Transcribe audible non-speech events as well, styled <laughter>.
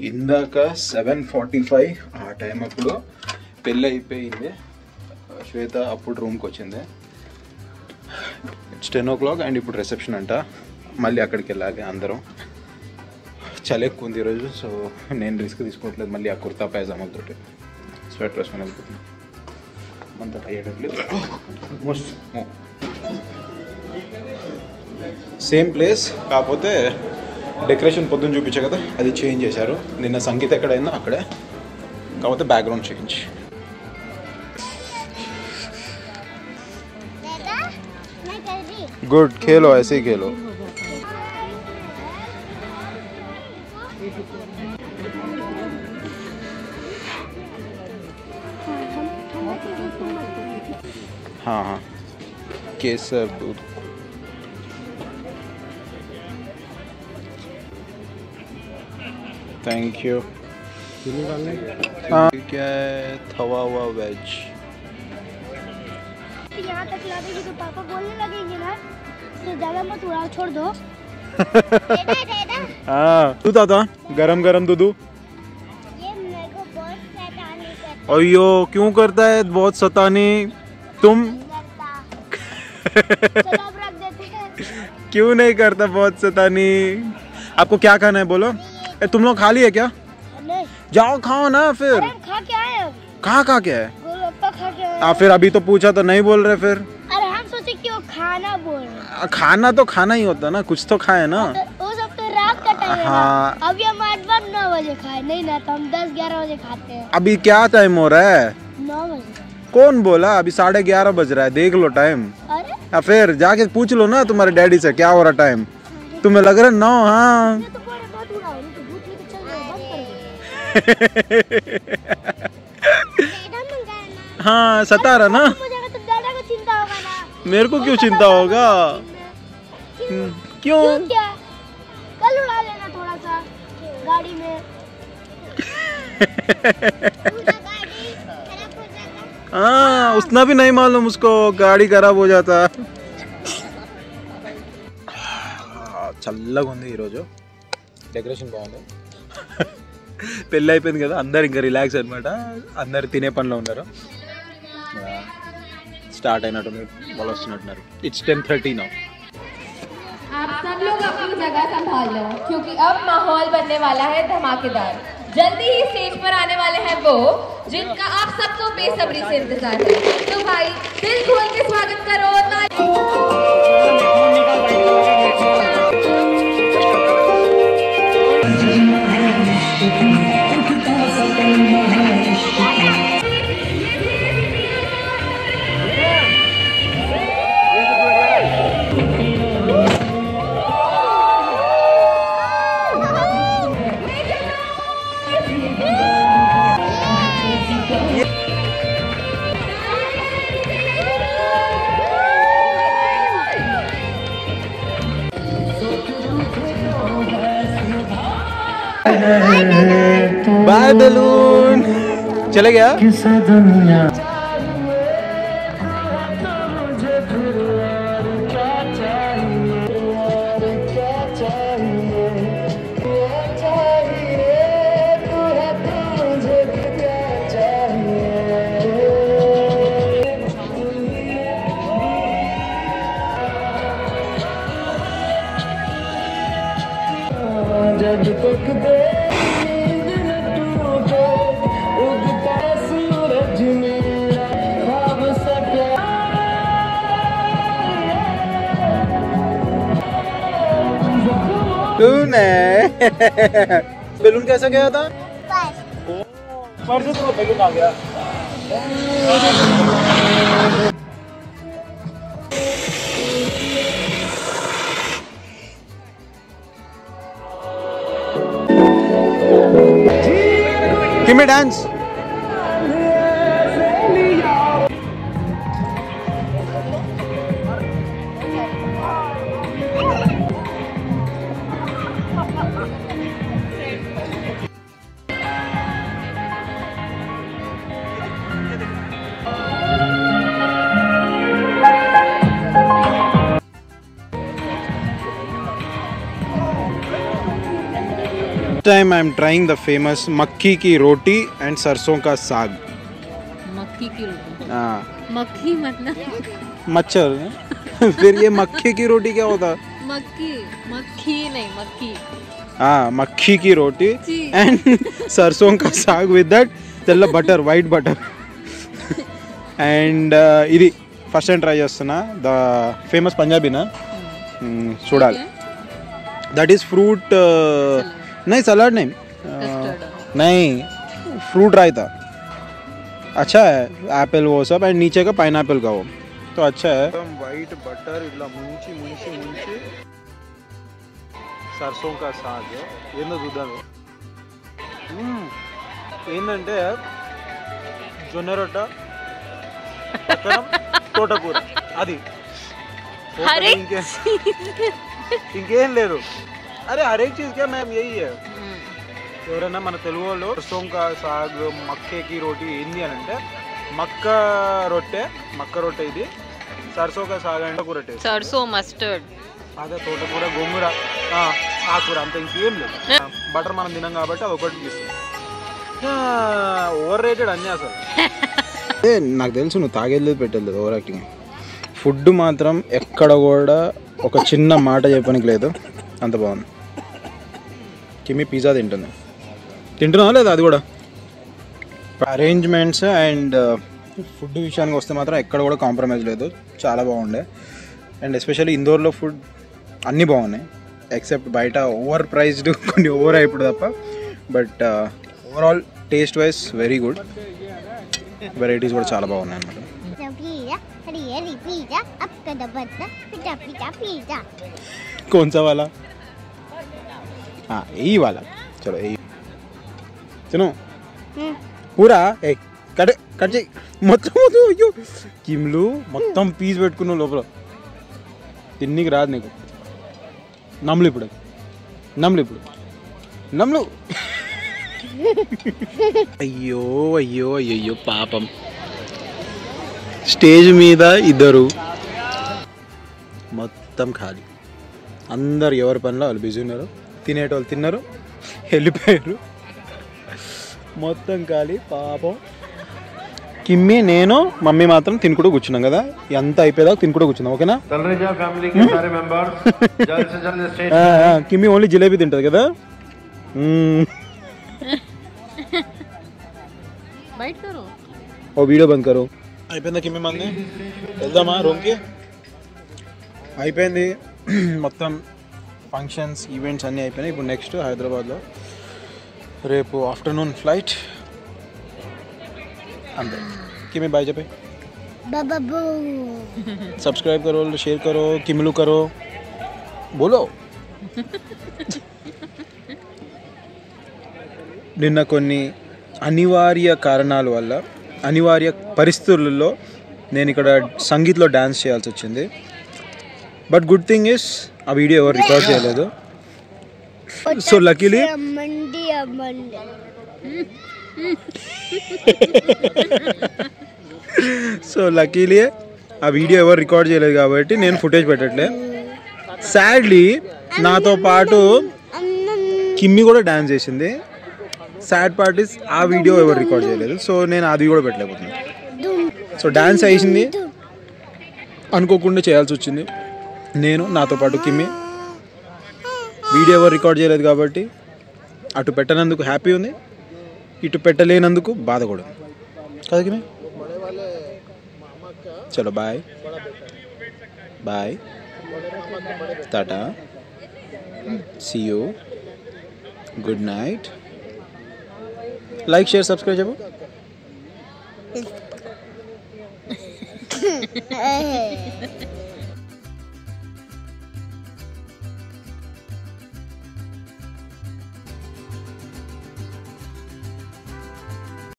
ఇందాక seven forty five ఆ time అప్పుడు పెళ్ళి అయిపోయింది. శ్వేత అప్పుడు రూమ్కి వచ్చింది. It's ten o'clock and ఇప్పుడు రిసెప్షన్ అంట. మళ్ళీ అక్కడికి వెళ్ళాలి అందరం. చలి ఎక్కువ ఉంది ఈరోజు సో నేను రిస్క్ తీసుకోవట్లేదు మళ్ళీ ఆ కుర్తా పైజామాలతోటి స్వెటర్ వేసుకొని వెళ్తున్నాను అంత అయ్యేటట్లేదు మోస్ట్ సేమ్ ప్లేస్ కాకపోతే డెకరేషన్ పొద్దున్న చూపించా కదా అది చేంజ్ చేశారు నిన్న సంగీత ఎక్కడైందో అక్కడే కాకపోతే బ్యాక్గ్రౌండ్ చేంజ్ दादा मैं कर रही గుడ్ ఖేలో ऐसे ही खेलो हाँ हाँ केसर दूध थैंक यू क्या है थवा हुआ वेज। यहाँ तक तो पापा बोलने लगेंगे ना तो ज़्यादा मत उड़ाओ छोड़ दो। <laughs> हाँ। दूध आता गरम गरम दूध ये मेरे को बहुत अयो क्यों करता है? बहुत सतानी तुम? <laughs> क्यों नहीं करता बहुत सतानी आपको क्या खाना है? बोलो। ए, तुम लोग खा लिए क्या? नहीं। जाओ खाओ ना फिर। खा के आए कहाँ खा के है। आए फिर अभी तो पूछा तो नहीं बोल रहे फिर। अरे हम सोचे कि वो खाना बोल रहे खाना तो खाना ही होता ना कुछ तो खाए ना। तो वो सब तो रात का टाइम है हाँ। अभी हम आठ बार नौ बजे खाए। नहीं ना तो हम दस ग्यारह बजे खाते हैं। अभी क्या टाइम हो रहा है? नौ बजे। कौन बोला? अभी साढ़े ग्यारह बज रहा है देख लो टाइम अरे। फिर जाके पूछ लो ना तुम्हारे डैडी से क्या हो रहा टाइम तुम्हें लग रहा है नौ हाँ। हाँ सता रहा ना मुझे तो दादा को चिंता होगा ना मेरे को क्यों चिंता होगा क्यों क्यों क्यों क्या कल उड़ा लेना थोड़ा सा गाड़ी में हाँ उतना भी नहीं मालूम उसको गाड़ी खराब हो जाता చల్లగా ఉంది ఈరోజు డెకరేషన్ బాగుంది పెళ్ళి అయిపోయింది కదా అందరు ఇంకా రిలాక్స్ అనమాట అందరు తినే పనిలో ఉన్నారు స్టార్ట్ అయినట్టు వాళ్ళు వస్తున్నట్టున్నారు ఇట్స్ టెన్ థర్టీ నౌ आप सब लोग अपनी जगह संभाल लो क्योंकि अब माहौल बनने वाला है धमाकेदार जल्दी ही स्टेज पर आने वाले हैं वो जिनका आप सबको बेसब्री से इंतजार है तो भाई दिल खोल के स्वागत करो बाय बैलून चले गया। किस तक तूने। बैलून कैसा गया था? बस परसों तो बैलून आ गया। Give me dance. time I'm trying the famous मक्की की रोटी and सरसों का साग मक्खी की रोटी हाँ मक्खी मतलब मच्छर फिर ये मक्खी की रोटी क्या होता मक्खी मक्खी नहीं मक्खी हाँ मक्खी की रोटी जी। And sarson ka saag with that తెల్ల బటర్ వైట్ బటర్ అండ్ ఇది ఫస్ట్ టైం ట్రై చేస్తున్నా ద ఫేమస్ పంజాబీనా మ్మ్, చూడాలి దట్ ఈస్ ఫ్రూట్ नहीं सलाद नहीं Custard. नहीं फ्रूट रायता अच्छा है एप्पल वो सब एंड नीचे का पाइन का वो तो अच्छा है वाइट बटर इला मुंची मुंची मुंची सरसों का साग ఏందో చూద్దాము మ్మ్. ఏంటంటే జొన్న రొట్ట పక్కన తోటకూర అది हर एक ఇంకే- ఇంకేం లేదు అరే హర్ एक चीज क्या मैम यही है ఎవరైనా మన తెలుగు వాళ్ళు సోంక సాగ్ మక్కేకి రోటీ ఏంది అని అంటే మక్క రొట్టె మక్క రొట్టె ఇది సరసోక సాగ్ అంటే కూర టేస్ట్ सरसों मस्टर्ड అదే తోటకూర గోంగూర ఆ, ఆకుకూర అంత ఇంకేం లేదు బటర్ మనం తినాం కాబట్టి అది ఒకటి తీస్తుంది ఓవర్ రేటెడ్ అన్నీ అసలు <laughs> నాకు తెలుసు నువ్వు తాగేది పెట్టలేదు ఓవర్ యాక్టింగ్ ఫుడ్ మాత్రం ఎక్కడ కూడా ఒక చిన్న మాట చెప్పడానికి లేదు అంత బాగుంది. కిమి పిజ్జా తింటుంది తింటున్నావా లేదా అది కూడా? అరేంజ్మెంట్స్ అండ్ ఫుడ్ విషయానికి వస్తే మాత్రం ఎక్కడ కూడా కాంప్రమైజ్ లేదు. చాలా బాగుండే. అండ్ ఎస్పెషల్లీ ఇందోర్లో ఫుడ్ అన్నీ బాగున్నాయి. ఎక్సెప్ట్ బయట ఓవర్ ప్రైజ్డ్ <laughs> కొన్ని ఓవర్ అయిపోయి తప్ప. But overall taste wise very good varieties కూడా చాలా బాగున్నాయి అన్నమాట. Pizza, pizza, हाँ यही वाला चलो यही सुनो Hmm. పూరా ఏ కట్ కట్ చేయి మొత్తం మొత్తం అయ్యో కిమ్లు మొత్తం పీస్ పెట్టుకున్నావు లోపల తిన్నికి రాదు నీకు నమ్ములు ఇప్పుడు నమ్ములు ఇప్పుడు నమ్ములు అయ్యో అయ్యో అయ్యో పాపం స్టేజ్ మీద ఇద్దరు మొత్తం ఖాళీ అందరు ఎవరి పనిలో వాళ్ళు బిజీ ఉన్నారు తినేటోళ్ళు తిన్నారు. వెళ్ళిపోయారు. మొత్తం కాలి పాపం. కిమ్మి నేను మమ్మీ మాత్రం తినుకుంటూ కూర్చున్నాం కదా. ఎంత అయిపోయేదాకా తినుకుంటూ కూర్చున్నాం ఓకేనా? కిమ్మి ఓన్లీ జిలేబీ తింటది కదా. ఓ వీడియో బంద్ కరు అయిపోయిందా కిమ్మి మంది? వెళ్దామా రూమ్కి? అయిపోయింది. మొత్తం ఫంక్షన్స్ ఈవెంట్స్ అన్నీ అయిపోయినాయి ఇప్పుడు నెక్స్ట్ హైదరాబాద్లో రేపు ఆఫ్టర్నూన్ ఫ్లైట్ అంతే కిమ్మి బాయ్ చెప్పి Baba boo. सब्सक्राइब करो शेयर करो किमलू करो बोलो నిన్న కొన్ని అనివార్య కారణాల వల్ల అనివార్య పరిస్థితులలో నేను ఇక్కడ సంగీత్లో డ్యాన్స్ చేయాల్సి వచ్చింది బట్ గుడ్ థింగ్ ఇస్ ఆ వీడియో ఎవరు రికార్డ్ చేయలేదు. So luckily. సో లక్కీలీ ఆ వీడియో ఎవరు రికార్డ్ చేయలేదు కాబట్టి నేను ఫుటేజ్ పెట్టట్లే. సాడ్లీ నాతో పాటు కిమ్మి కూడా డాన్స్ చేసింది. సాడ్ పార్టీస్ ఆ వీడియో ఎవరు రికార్డ్ చేయలేదు. సో నేను అది కూడా పెట్టలేకపోతున్నాను సో డాన్స్ వేసింది అనుకోకుండా చేయాల్సి వచ్చింది. నేను నాతో పాటు కిమ్మి. వీడియో ఎవరు రికార్డ్ చేయలేదు కాబట్టి అటు పెట్టనందుకు హ్యాపీ ఉంది ఇటు పెట్టలేనందుకు బాధ కూడా కదా కిమ్మి. చలో bye. Bye. Tata. See you good night like share subscribe చెప్పు. <laughs> Hey.